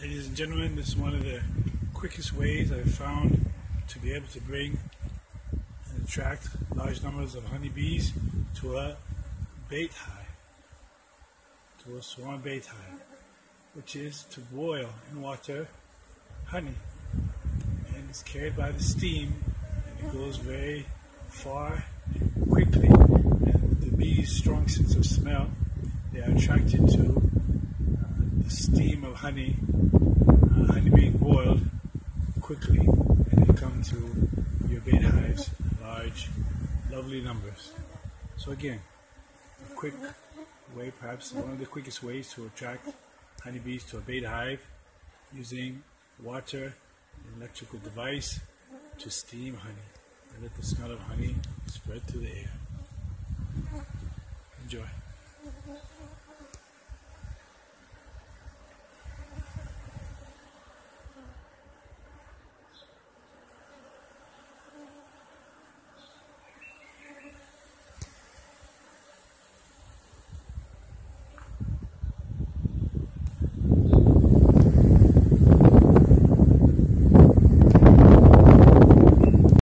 Ladies and gentlemen, this is one of the quickest ways I've found to be able to bring and attract large numbers of honeybees to a bait hive, to a swarm bait hive, which is to boil in water honey. And it's carried by the steam and it goes very far quickly. And the bees' strong sense of smell, they are attracted to steam of honey uh, honey being boiled quickly and they come to your bait hives in large, lovely numbers. So again, a quick way, perhaps one of the quickest ways to attract honeybees to a bait hive using water, an electrical device to steam honey and let the smell of honey spread through the air. Enjoy.